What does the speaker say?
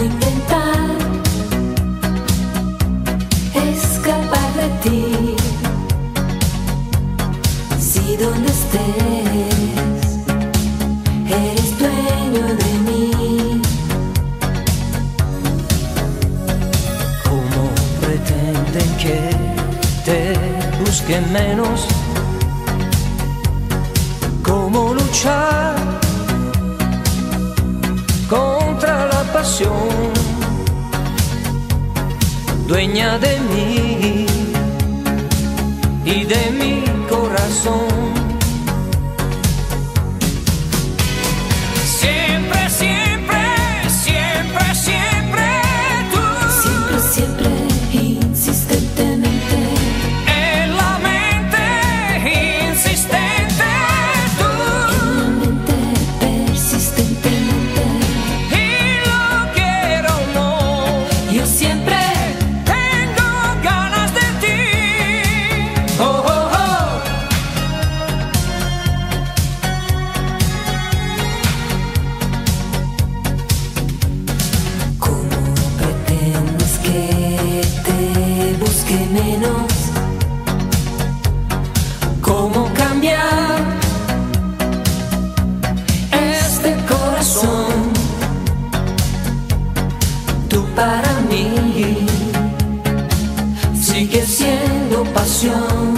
Intentar escapar de ti, si donde estés, eres dueño de mí. ¿Cómo pretenden que te busque menos? ¿Cómo luchar? dueña de mí y de mi corazón. sigue siendo pasión.